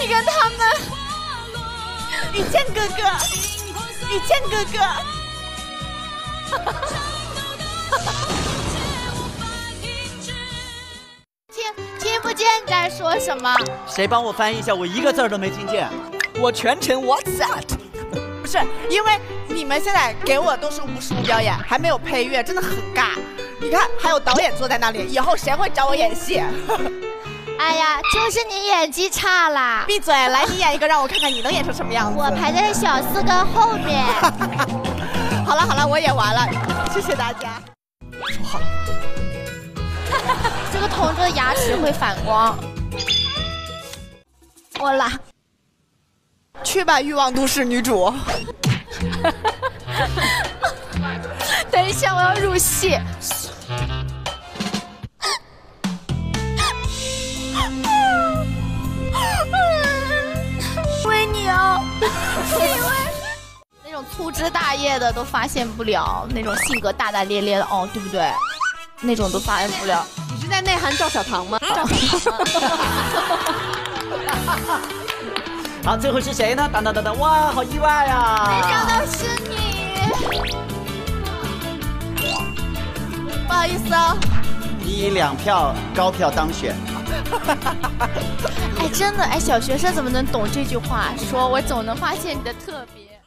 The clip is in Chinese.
你看他们，雨倩哥哥，雨倩哥哥。听听不见你在说什么？谁帮我翻译一下？我一个字儿都没听见。我全程 What's that？不是，因为你们现在给我都是无实物表演，还没有配乐，真的很尬。你看，还有导演坐在那里，以后谁会找我演戏？哎呀，就是你演技差啦！闭嘴！来，你演一个，让我看看你能演成什么样子。我排在小四哥后面。好了好了，我演完了，谢谢大家。说好。这个同桌的牙齿会反光。我啦。去吧，欲望都市女主。等一下，我要入戏。那种粗枝大叶的都发现不了，那种性格大大咧咧的哦，对不对？那种都发现不了。你是在内涵赵小棠吗？赵小棠。好，最后是谁呢？等等等等，哇，好意外呀！没想到是你，不好意思哦。一两票高票当选。真的，哎，小学生怎么能懂这句话？说我总能发现你的特别。